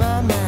my mind.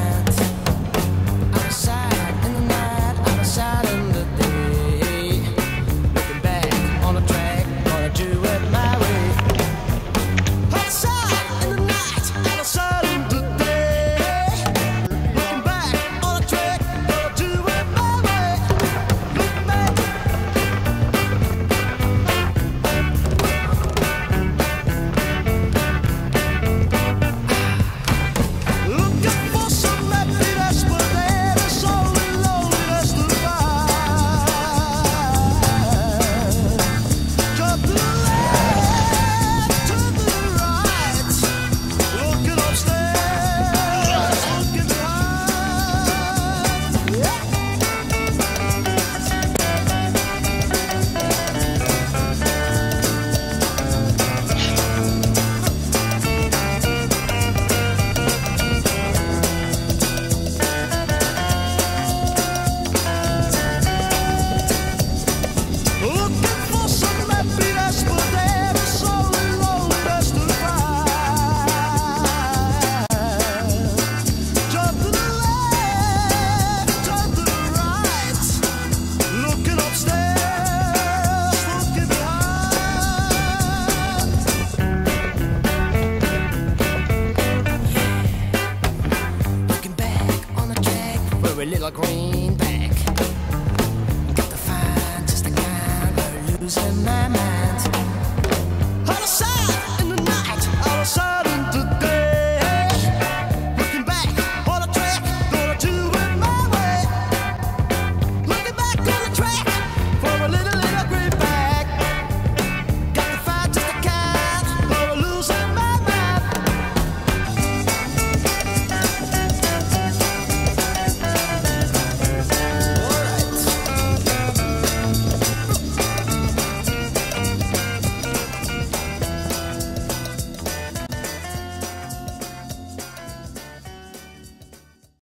little green.